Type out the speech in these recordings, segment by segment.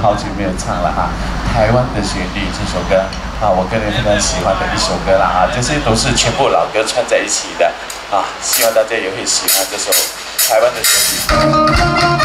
好久没有唱了哈，《台湾的旋律》这首歌啊，我个人非常喜欢的一首歌了啊，这些都是全部老歌串在一起的啊，希望大家也会喜欢这首《台湾的旋律》。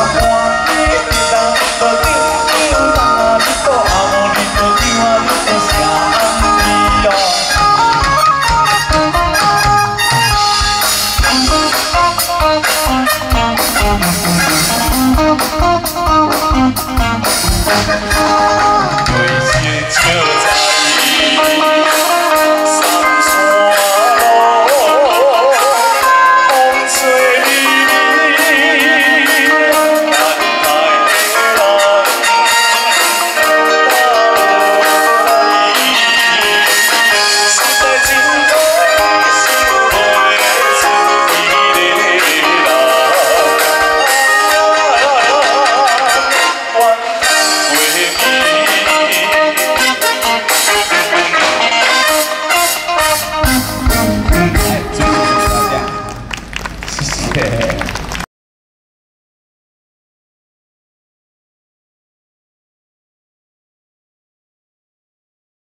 Let's go.